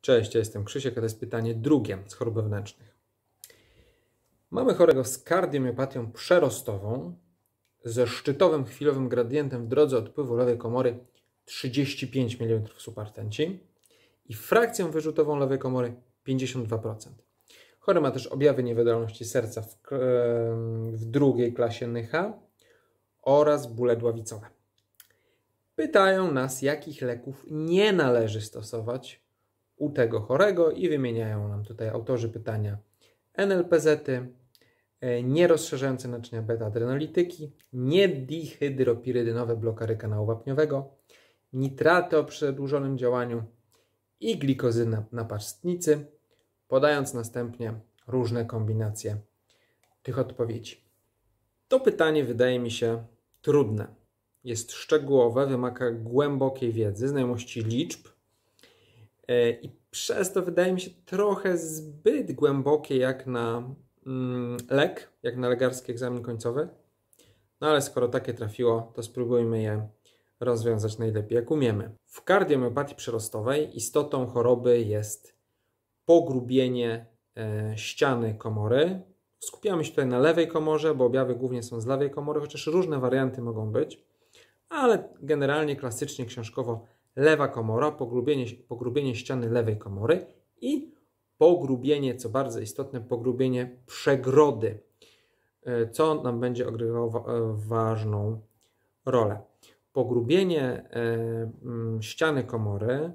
Cześć, ja jestem Krzysiek, a to jest pytanie drugie z chorób wewnętrznych. Mamy chorego z kardiomiopatią przerostową ze szczytowym chwilowym gradientem w drodze odpływu lewej komory 35 mm supertenci i frakcją wyrzutową lewej komory 52%. Chory ma też objawy niewydolności serca w, w drugiej klasie NYHA oraz bóle dławicowe. Pytają nas, jakich leków nie należy stosować u tego chorego i wymieniają nam tutaj autorzy pytania NLPZ-y, e, nierozszerzające naczynia beta-adrenolityki, niedihydropirydynowe blokary kanału wapniowego, nitraty o przedłużonym działaniu i glikozyna napastnicy, podając następnie różne kombinacje tych odpowiedzi. To pytanie wydaje mi się trudne. Jest szczegółowe, wymaga głębokiej wiedzy, znajomości liczb, E, I przez to wydaje mi się trochę zbyt głębokie jak na mm, lek, jak na lekarski egzamin końcowy. No ale skoro takie trafiło, to spróbujmy je rozwiązać najlepiej jak umiemy. W kardiomyopatii przyrostowej istotą choroby jest pogrubienie e, ściany komory. Skupiamy się tutaj na lewej komorze, bo objawy głównie są z lewej komory, chociaż różne warianty mogą być, ale generalnie klasycznie książkowo lewa komora, pogrubienie, pogrubienie ściany lewej komory i pogrubienie, co bardzo istotne, pogrubienie przegrody, e, co nam będzie odgrywało e, ważną rolę. Pogrubienie e, ściany komory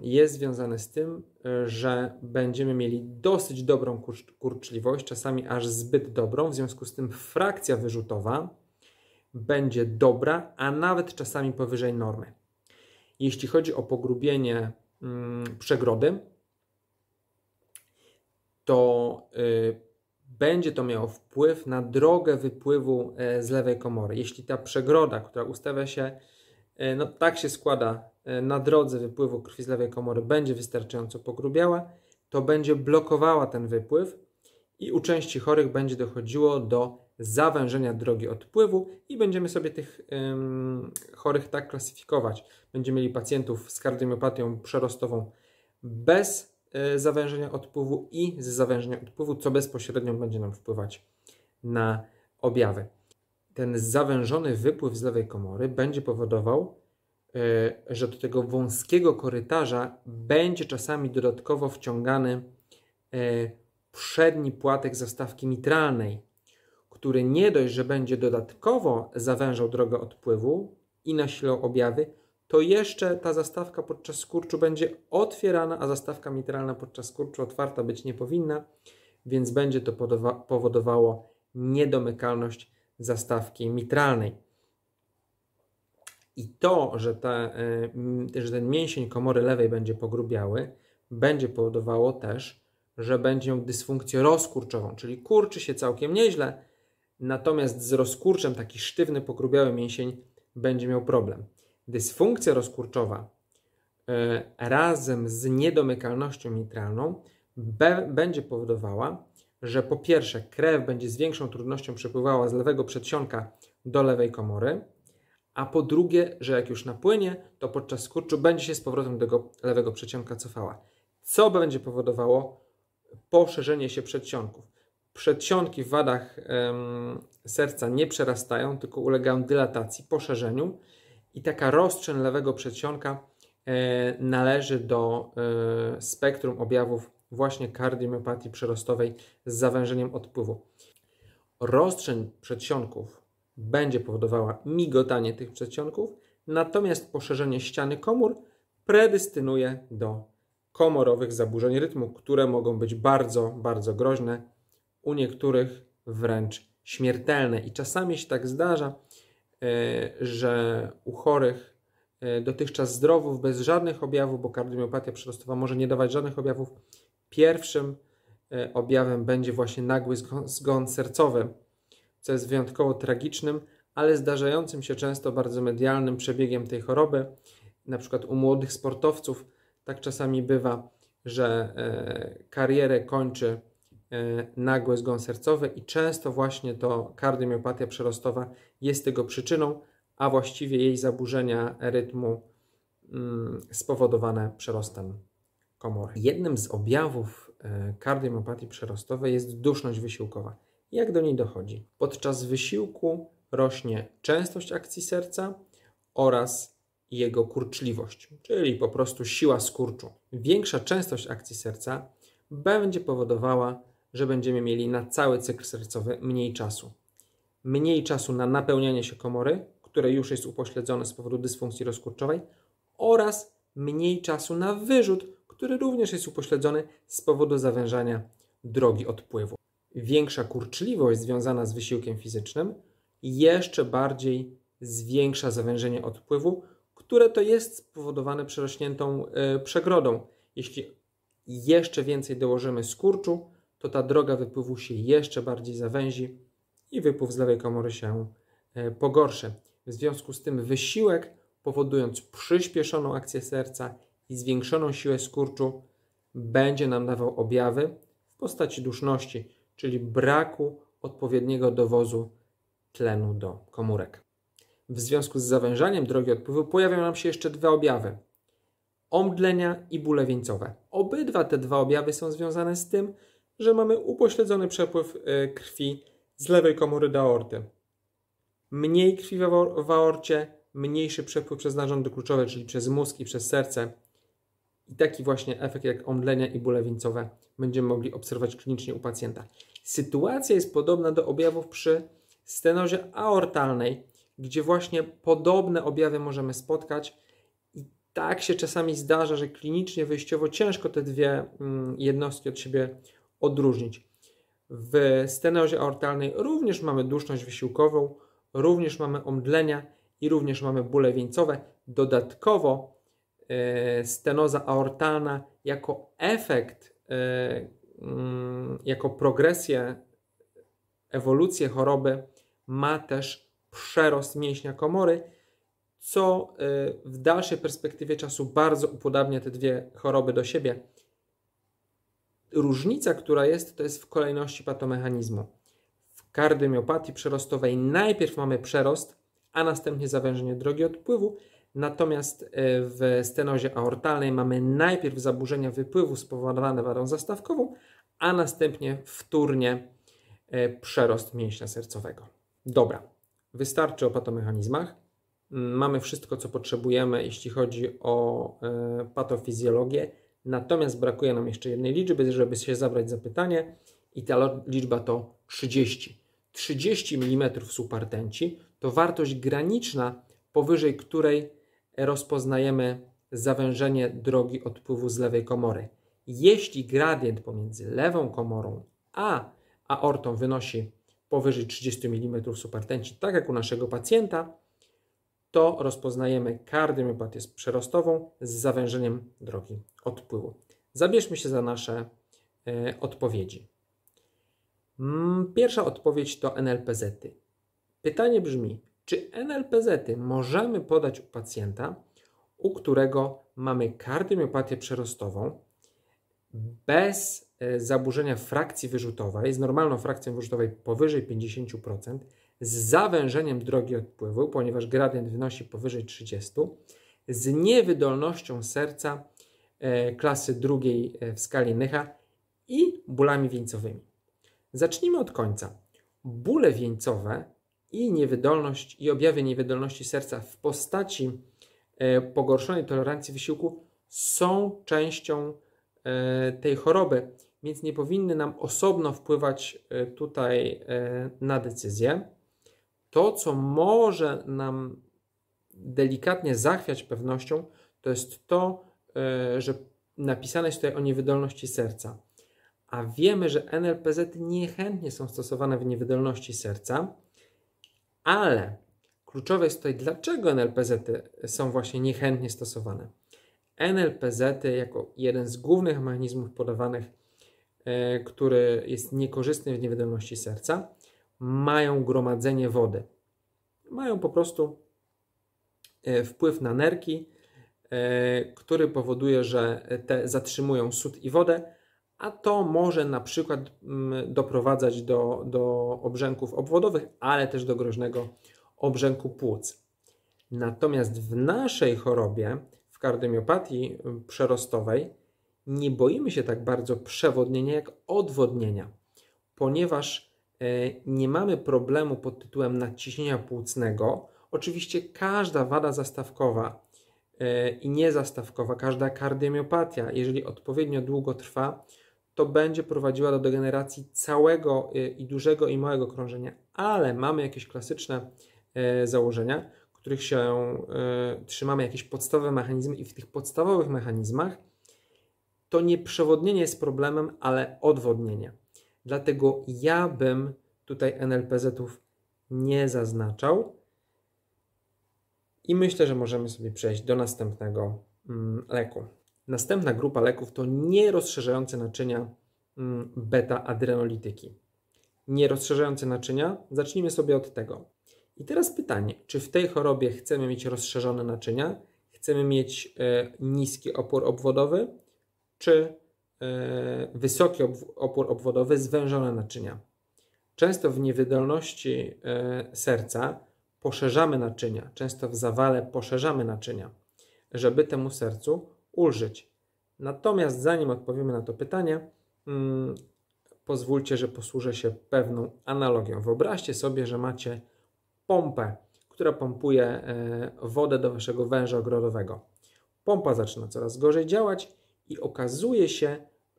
jest związane z tym, że będziemy mieli dosyć dobrą kurczliwość, czasami aż zbyt dobrą, w związku z tym frakcja wyrzutowa będzie dobra, a nawet czasami powyżej normy. Jeśli chodzi o pogrubienie mm, przegrody, to y, będzie to miało wpływ na drogę wypływu e, z lewej komory. Jeśli ta przegroda, która ustawia się, e, no tak się składa, e, na drodze wypływu krwi z lewej komory będzie wystarczająco pogrubiała, to będzie blokowała ten wypływ i u części chorych będzie dochodziło do zawężenia drogi odpływu i będziemy sobie tych ym, chorych tak klasyfikować. Będziemy mieli pacjentów z kardiomiopatią przerostową bez y, zawężenia odpływu i z zawężenia odpływu, co bezpośrednio będzie nam wpływać na objawy. Ten zawężony wypływ z lewej komory będzie powodował, y, że do tego wąskiego korytarza będzie czasami dodatkowo wciągany y, przedni płatek zastawki mitralnej, który nie dość, że będzie dodatkowo zawężał drogę odpływu i nasilał objawy, to jeszcze ta zastawka podczas skurczu będzie otwierana, a zastawka mitralna podczas skurczu otwarta być nie powinna, więc będzie to powodowało niedomykalność zastawki mitralnej. I to, że, e, że ten mięsień komory lewej będzie pogrubiały, będzie powodowało też, że będzie miał dysfunkcję rozkurczową, czyli kurczy się całkiem nieźle, natomiast z rozkurczem taki sztywny, pogrubiały mięsień będzie miał problem. Dysfunkcja rozkurczowa e, razem z niedomykalnością mitralną będzie powodowała, że po pierwsze krew będzie z większą trudnością przepływała z lewego przedsionka do lewej komory, a po drugie, że jak już napłynie, to podczas skurczu będzie się z powrotem do tego lewego przedsionka cofała. Co będzie powodowało poszerzenie się przedsionków. Przedsionki w wadach serca nie przerastają, tylko ulegają dylatacji, poszerzeniu i taka rozstrzeń lewego przedsionka e, należy do e, spektrum objawów właśnie kardiomyopatii przerostowej z zawężeniem odpływu. Rozstrzeń przedsionków będzie powodowała migotanie tych przedsionków, natomiast poszerzenie ściany komór predystynuje do komorowych zaburzeń rytmu, które mogą być bardzo, bardzo groźne, u niektórych wręcz śmiertelne. I czasami się tak zdarza, że u chorych e, dotychczas zdrowów, bez żadnych objawów, bo kardiomiopatia przyrostowa może nie dawać żadnych objawów, pierwszym e, objawem będzie właśnie nagły zgon sercowy, co jest wyjątkowo tragicznym, ale zdarzającym się często bardzo medialnym przebiegiem tej choroby. Na przykład u młodych sportowców tak czasami bywa, że karierę kończy E, nagły zgon sercowy i często właśnie to kardiomiopatia przerostowa jest tego przyczyną, a właściwie jej zaburzenia rytmu mm, spowodowane przerostem komory. Jednym z objawów e, kardiomyopatii przerostowej jest duszność wysiłkowa. Jak do niej dochodzi? Podczas wysiłku rośnie częstość akcji serca oraz jego kurczliwość, czyli po prostu siła skurczu. Większa częstość akcji serca będzie powodowała, że będziemy mieli na cały cykl sercowy mniej czasu. Mniej czasu na napełnianie się komory, które już jest upośledzone z powodu dysfunkcji rozkurczowej, oraz mniej czasu na wyrzut, który również jest upośledzony z powodu zawężania drogi odpływu. Większa kurczliwość związana z wysiłkiem fizycznym jeszcze bardziej zwiększa zawężenie odpływu, które to jest spowodowane przerośniętą e, przegrodą. Jeśli jeszcze więcej dołożymy skurczu, to ta droga wypływu się jeszcze bardziej zawęzi i wypływ z lewej komory się e, pogorszy. W związku z tym wysiłek, powodując przyspieszoną akcję serca i zwiększoną siłę skurczu, będzie nam dawał objawy w postaci duszności, czyli braku odpowiedniego dowozu tlenu do komórek. W związku z zawężaniem drogi odpływu pojawią nam się jeszcze dwa objawy: omdlenia i bóle wieńcowe. Obydwa te dwa objawy są związane z tym, że mamy upośledzony przepływ e, krwi z lewej komory do aorty. Mniej krwi w aorcie, mniejszy przepływ przez narządy kluczowe, czyli przez mózg i przez serce. I taki właśnie efekt jak omdlenia i bóle wieńcowe będziemy mogli obserwować klinicznie u pacjenta. Sytuacja jest podobna do objawów przy stenozie aortalnej, gdzie właśnie podobne objawy możemy spotkać. I tak się czasami zdarza, że klinicznie wyjściowo ciężko te dwie mm, jednostki od siebie odróżnić. W stenozie aortalnej również mamy duszność wysiłkową, również mamy omdlenia i również mamy bóle wieńcowe. Dodatkowo e, stenoza aortalna jako efekt, e, mm, jako progresję, ewolucję choroby ma też przerost mięśnia komory, co e, w dalszej perspektywie czasu bardzo upodabnia te dwie choroby do siebie. Różnica, która jest, to jest w kolejności patomechanizmu. W kardiomiopatii przerostowej najpierw mamy przerost, a następnie zawężenie drogi odpływu, natomiast e, w stenozie aortalnej mamy najpierw zaburzenia wypływu spowodowane wadą zastawkową, a następnie wtórnie e, przerost mięśnia sercowego. Dobra, wystarczy o patomechanizmach. Mamy wszystko, co potrzebujemy, jeśli chodzi o e, patofizjologię. Natomiast brakuje nam jeszcze jednej liczby, żeby się zabrać za pytanie, i ta liczba to 30. 30 mm supertenci to wartość graniczna, powyżej której rozpoznajemy zawężenie drogi odpływu z lewej komory. Jeśli gradient pomiędzy lewą komorą a aortą wynosi powyżej 30 mm supertenci, tak jak u naszego pacjenta, to rozpoznajemy kardiomyopatię przerostową z zawężeniem drogi odpływu. Zabierzmy się za nasze e, odpowiedzi. Mm, pierwsza odpowiedź to NLPZ. -y. Pytanie brzmi, czy NLPZ -y możemy podać u pacjenta, u którego mamy kardiomyopatię przerostową bez e, zaburzenia frakcji wyrzutowej, z normalną frakcją wyrzutowej powyżej 50%, z zawężeniem drogi odpływu, ponieważ gradient wynosi powyżej 30, z niewydolnością serca e, klasy drugiej e, w skali Nycha i bólami wieńcowymi. Zacznijmy od końca. Bóle wieńcowe i niewydolność i objawy niewydolności serca w postaci pogorszonej tolerancji wysiłku są częścią E, tej choroby, więc nie powinny nam osobno wpływać e, tutaj e, na decyzję. To, co może nam delikatnie zachwiać pewnością, to jest to, że napisane jest tutaj o niewydolności serca. A wiemy, że NLPZ niechętnie są stosowane w niewydolności serca, ale kluczowe jest tutaj, dlaczego NLPZ są właśnie niechętnie stosowane. NLPZ jako jeden z głównych mechanizmów podawanych, e, który jest niekorzystny w niewydolności serca, mają gromadzenie wody. Mają po prostu e, wpływ na nerki, e, który powoduje, że te zatrzymują sód i wodę, a to może na przykład mm, doprowadzać do, do obrzęków obwodowych, ale też do groźnego obrzęku płuc. Natomiast w naszej chorobie kardiomiopatii przerostowej nie boimy się tak bardzo przewodnienia jak odwodnienia, ponieważ nie mamy problemu pod tytułem nadciśnienia płucnego. Oczywiście każda wada zastawkowa e, i niezastawkowa, każda kardiomiopatia, jeżeli odpowiednio długo trwa, to będzie prowadziła do degeneracji całego e, i dużego i małego krążenia, ale mamy jakieś klasyczne założenia, których się trzymamy, jakieś podstawowe mechanizmy i w tych podstawowych mechanizmach to nie przewodnienie jest problemem, ale odwodnienie. Dlatego ja bym tutaj NLPZ-ów nie zaznaczał. I myślę, że możemy sobie przejść do następnego mm, leku. Następna grupa leków to nierozszerzające naczynia mm, beta-adrenolityki. Nierozszerzające naczynia, zacznijmy sobie od tego. I teraz pytanie, czy w tej chorobie chcemy mieć rozszerzone naczynia, chcemy mieć e, niski opór obwodowy, czy wysoki opór obwodowy, zwężone naczynia. Często w niewydolności e, serca poszerzamy naczynia, często w zawale poszerzamy naczynia, żeby temu sercu ulżyć. Natomiast zanim odpowiemy na to pytanie, hmm, pozwólcie, że posłużę się pewną analogią. Wyobraźcie sobie, że macie pompę, która pompuje e, wodę do waszego węża ogrodowego. Pompa zaczyna coraz gorzej działać i okazuje się,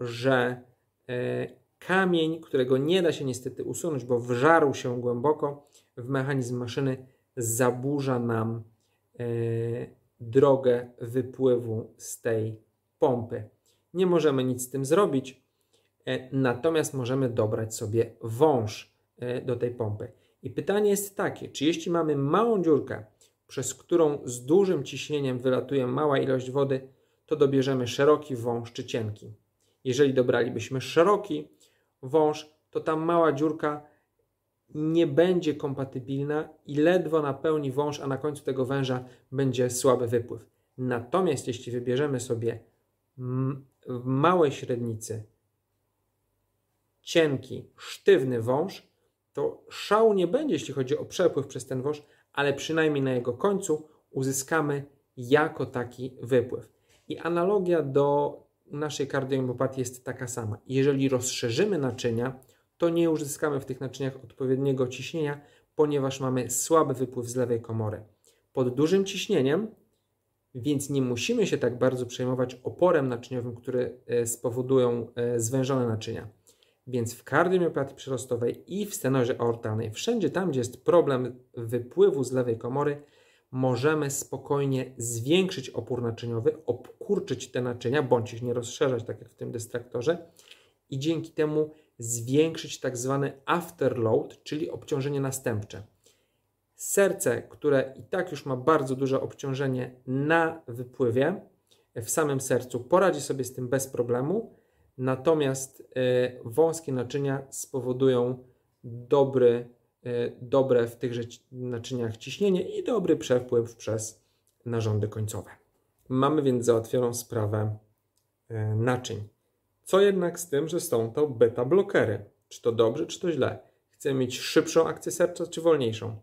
że e, kamień, którego nie da się niestety usunąć, bo wżarł się głęboko w mechanizm maszyny, zaburza nam e, drogę wypływu z tej pompy. Nie możemy nic z tym zrobić, e, natomiast możemy dobrać sobie wąż do tej pompy. I pytanie jest takie, czy jeśli mamy małą dziurkę, przez którą z dużym ciśnieniem wylatuje mała ilość wody, to dobierzemy szeroki wąż czy cienki. Jeżeli dobralibyśmy szeroki wąż, to ta mała dziurka nie będzie kompatybilna i ledwo napełni wąż, a na końcu tego węża będzie słaby wypływ. Natomiast jeśli wybierzemy sobie w małej średnicy cienki, sztywny wąż, to szału nie będzie, jeśli chodzi o przepływ przez ten wąż, ale przynajmniej na jego końcu uzyskamy jako taki wypływ. I analogia do naszej kardiomyopatii jest taka sama. Jeżeli rozszerzymy naczynia, to nie uzyskamy w tych naczyniach odpowiedniego ciśnienia, ponieważ mamy słaby wypływ z lewej komory. Pod dużym ciśnieniem, więc nie musimy się tak bardzo przejmować oporem naczyniowym, który e, spowodują e, zwężone naczynia. Więc w kardiomyopatii przyrostowej i w stenozie aortalnej, wszędzie tam, gdzie jest problem wypływu z lewej komory, możemy spokojnie zwiększyć opór naczyniowy, obkurczyć te naczynia, bądź ich nie rozszerzać, tak jak w tym dystraktorze, i dzięki temu zwiększyć tak zwany afterload, czyli obciążenie następcze. Serce, które i tak już ma bardzo duże obciążenie na wypływie, w samym sercu poradzi sobie z tym bez problemu, natomiast y, wąskie naczynia spowodują dobry dobre w tychże naczyniach ciśnienie i dobry przepływ przez narządy końcowe. Mamy więc załatwioną sprawę e, naczyń. Co jednak z tym, że są to beta blokery? Czy to dobrze, czy to źle? Chcemy mieć szybszą akcję serca, czy wolniejszą?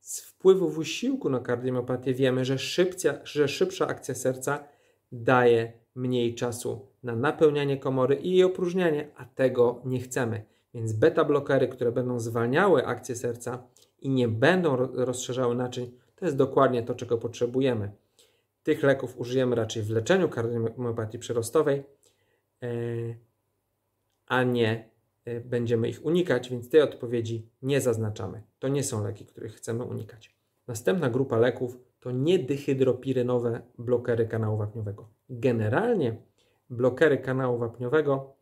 Z wpływu wysiłku na kardiomopatię wiemy, że, szybcia, że szybsza akcja serca daje mniej czasu na napełnianie komory i jej opróżnianie, a tego nie chcemy. Więc beta blokery, które będą zwalniały akcję serca i nie będą rozszerzały naczyń, to jest dokładnie to, czego potrzebujemy. Tych leków użyjemy raczej w leczeniu kardiomyopatii przyrostowej, e, a nie e, będziemy ich unikać, więc tej odpowiedzi nie zaznaczamy. To nie są leki, których chcemy unikać. Następna grupa leków to niedyhydropirynowe blokery kanału wapniowego. Generalnie blokery kanału wapniowego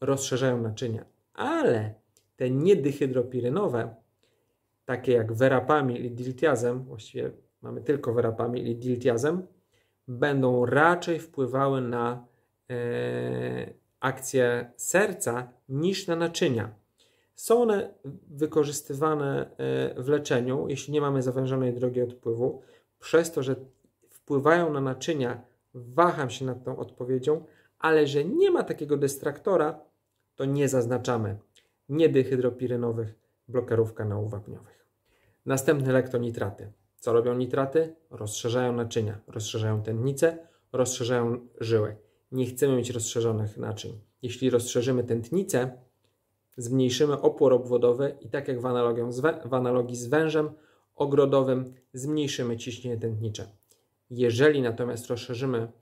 rozszerzają naczynia, ale te niedyhydropirynowe, takie jak verapamil i diltiazem, właściwie mamy tylko verapamil i diltiazem, będą raczej wpływały na e, akcję serca niż na naczynia. Są one wykorzystywane e, w leczeniu, jeśli nie mamy zawężonej drogi odpływu, przez to, że wpływają na naczynia, waham się nad tą odpowiedzią, ale że nie ma takiego dystraktora, to nie zaznaczamy niedyhydropirynowych blokerów kanałów wapniowych. Następny lek to nitraty. Co robią nitraty? Rozszerzają naczynia, rozszerzają tętnice, rozszerzają żyły. nie chcemy mieć rozszerzonych naczyń. Jeśli rozszerzymy tętnicę, zmniejszymy opór obwodowy i tak jak w w analogii z wężem ogrodowym, zmniejszymy ciśnienie tętnicze. Jeżeli natomiast rozszerzymy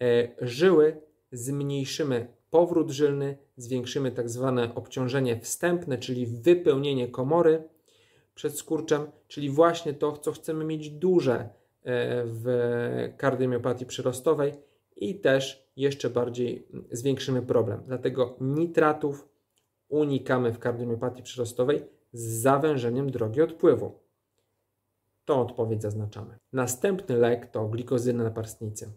e, żyły, zmniejszymy powrót żylny, zwiększymy tak zwane obciążenie wstępne, czyli wypełnienie komory przed skurczem, czyli właśnie to, co chcemy mieć duże e, w kardiomiopatii przyrostowej i też jeszcze bardziej zwiększymy problem. Dlatego nitratów unikamy w kardiomiopatii przyrostowej z zawężeniem drogi odpływu. Tą odpowiedź zaznaczamy. Następny lek to glikozyna naparstnicy.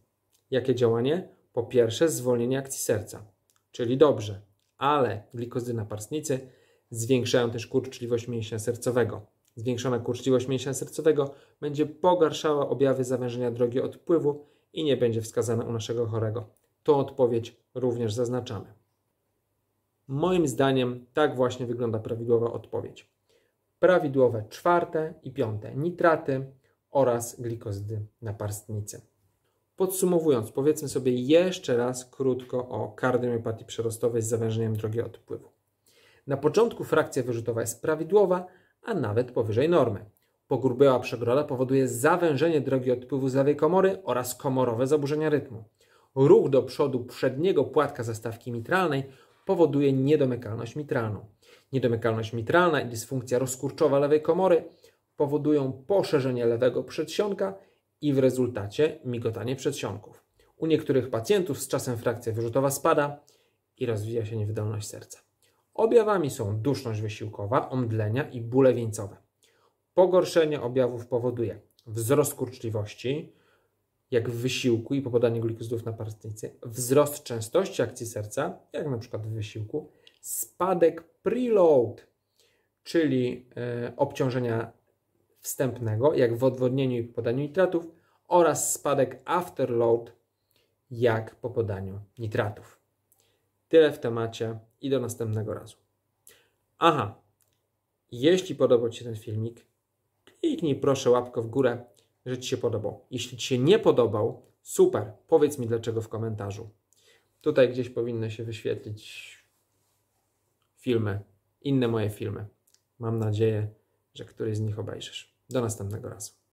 Jakie działanie? Po pierwsze zwolnienie akcji serca, czyli dobrze, ale glikozyna naparstnicy zwiększają też kurczliwość mięśnia sercowego. Zwiększona kurczliwość mięśnia sercowego będzie pogarszała objawy zawężenia drogi odpływu i nie będzie wskazana u naszego chorego. Tą odpowiedź również zaznaczamy. Moim zdaniem tak właśnie wygląda prawidłowa odpowiedź. Prawidłowe czwarte i piąte nitraty oraz glikozydy naparstnicy. Podsumowując, powiedzmy sobie jeszcze raz krótko o kardiomiopatii przerostowej z zawężeniem drogi odpływu. Na początku frakcja wyrzutowa jest prawidłowa, a nawet powyżej normy. Pogrubiała przegroda powoduje zawężenie drogi odpływu z lewej komory oraz komorowe zaburzenia rytmu. Ruch do przodu przedniego płatka zastawki mitralnej powoduje niedomykalność mitralną. Niedomykalność mitralna i dysfunkcja rozkurczowa lewej komory powodują poszerzenie lewego przedsionka i w rezultacie migotanie przedsionków. U niektórych pacjentów z czasem frakcja wyrzutowa spada i rozwija się niewydolność serca. Objawami są duszność wysiłkowa, omdlenia i bóle wieńcowe. Pogorszenie objawów powoduje wzrost kurczliwości, jak w wysiłku i po podaniu glikozydów na parstnicy, wzrost częstości akcji serca, jak na przykład w wysiłku, spadek preload, czyli e, obciążenia wstępnego, jak w odwodnieniu i po podaniu nitratów, oraz spadek afterload, jak po podaniu nitratów. Tyle w temacie i do następnego razu. Aha, jeśli podobał Ci się ten filmik, kliknij proszę łapkę w górę, że Ci się podobał. Jeśli Ci się nie podobał, super, powiedz mi dlaczego w komentarzu. Tutaj gdzieś powinny się wyświetlić filmy, inne moje filmy. Mam nadzieję, że któryś z nich obejrzysz. Do następnego razu.